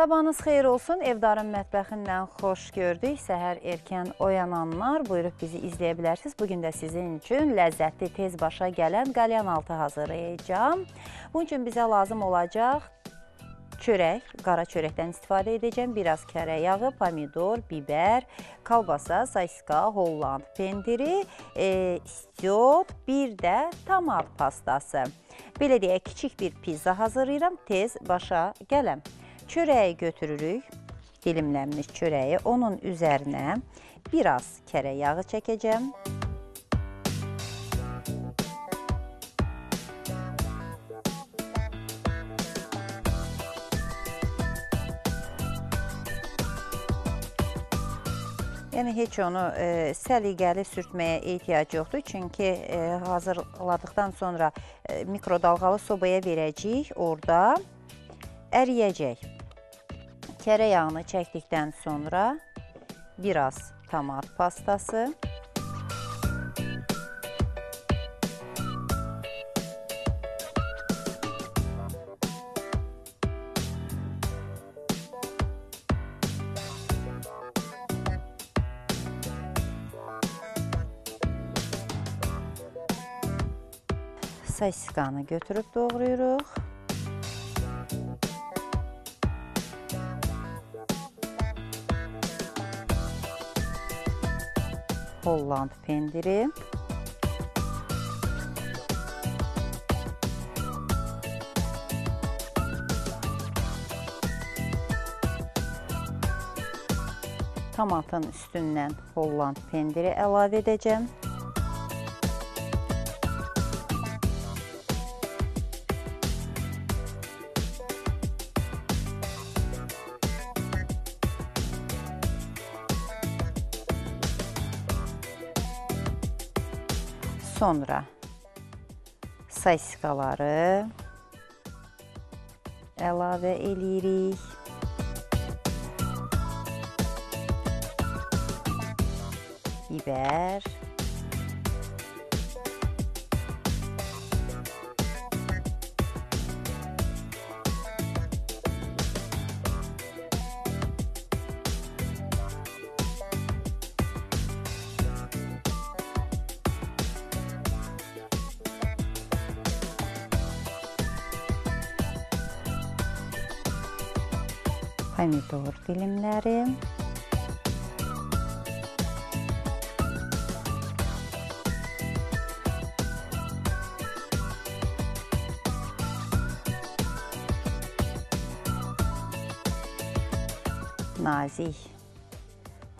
Sabahınız xeyir olsun. Evdarın mətbəxindən xoş gördük. Səhər erkən oyananlar buyurub bizi izləyə bilərsiniz. Bugün də sizin üçün ləzzətli, tez başa gələn qalyan altı hazırlayacağım. Bunun üçün bizə lazım olacaq çörək, qara çörəkdən istifadə edəcəm. Biraz kərə yağı, pomidor, biber, kalbasa, sayska, holland pendiri, e, istiot, bir də tomat pastası. Belə deyək, kiçik bir pizza hazırlayıram. Tez başa gələm. Çörəyi götürürük, dilimlənmiş çörəyi. Onun üzərinə biraz kərə yağı çəkəcəm. Yəni heç onu e, səliqəli sürtməyə ehtiyac yoxdur. Çünki e, hazırladıqdan sonra e, mikrodalğalı sobaya verəcəyik. Orada əriyəcək. Kərə yağını çəkdikdən sonra biraz tomat pastası. Sasikanı götürüb doğrayırıq. Holland pendiri. Tomatın üstündən Holland pendiri əlavə edəcəm. Sonra sasikaları əlavə eləyirik. Biber. Pomidor dilimləri. Nazik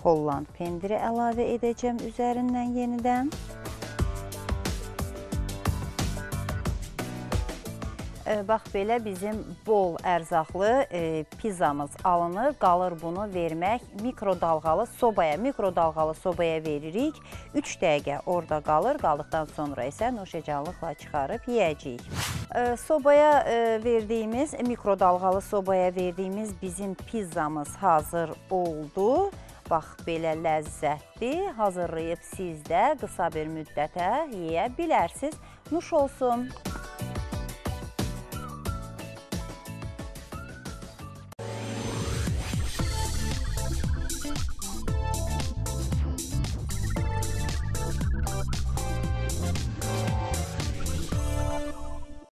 Holland pendiri əlavə edəcəm üzərindən yenidən. Bax belə bizim bol ərzaqlı e, pizzamız alınır. Qalır bunu vermək mikrodalğalı sobaya. Mikrodalğalı sobaya veririk. 3 dəqiqə orada qalır. Qaldıqdan sonra isə nuşecanlıqla çıxarıb yeyəcəyik. E, Sobaya e, verdiyimiz, mikrodalğalı sobaya verdiyimiz bizim pizzamız hazır oldu. Bax belə ləzzətli hazırlayıb siz də qısa bir müddətə yeyə bilərsiniz. Nuş olsun.